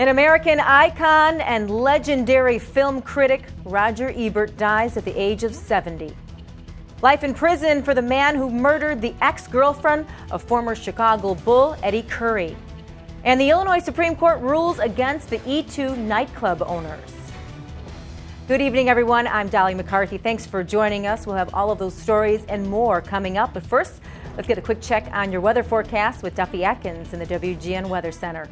An American icon and legendary film critic, Roger Ebert, dies at the age of 70. Life in prison for the man who murdered the ex girlfriend of former Chicago Bull Eddy Curry. And the Illinois Supreme Court rules against the E2 nightclub owners. Good evening, everyone. I'm Dolly McCarthy. Thanks for joining us. We'll have all of those stories and more coming up. But first, let's get a quick check on your weather forecast with Duffy Atkins in the WGN Weather Center.